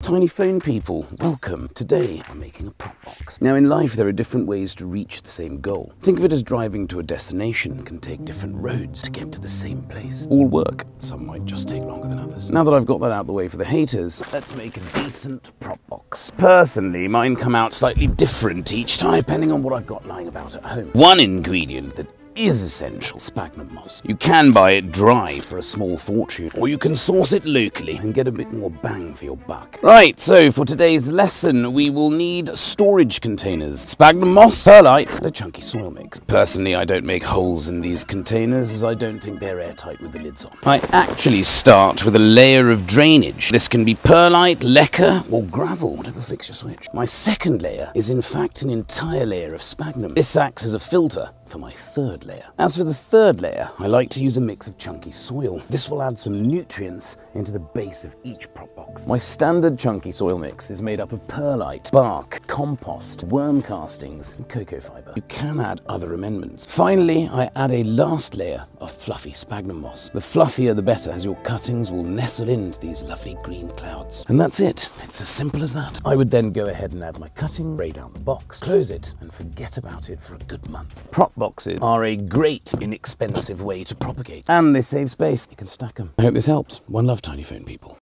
Tiny phone people, welcome. Today I'm making a prop box. Now in life there are different ways to reach the same goal. Think of it as driving to a destination can take different roads to get to the same place. All work, some might just take longer than others. Now that I've got that out the way for the haters, let's make a decent prop box. Personally, mine come out slightly different each time depending on what I've got lying about at home. One ingredient that is essential sphagnum moss. You can buy it dry for a small fortune, or you can source it locally and get a bit more bang for your buck. Right, so for today's lesson, we will need storage containers, sphagnum moss, perlite, and a chunky soil mix. Personally, I don't make holes in these containers as I don't think they're airtight with the lids on. I actually start with a layer of drainage. This can be perlite, leca, or gravel, whatever flicks your switch. My second layer is in fact an entire layer of sphagnum. This acts as a filter for my third layer. As for the third layer, I like to use a mix of chunky soil. This will add some nutrients into the base of each prop box. My standard chunky soil mix is made up of perlite, bark, compost, worm castings, and cocoa fibre. You can add other amendments. Finally, I add a last layer of fluffy sphagnum moss. The fluffier the better, as your cuttings will nestle into these lovely green clouds. And that's it. It's as simple as that. I would then go ahead and add my cutting, spray down the box, close it, and forget about it for a good month. Prop boxes are a great, inexpensive way to propagate. And they save space. You can stack them. I hope this helped. One love, tiny phone people.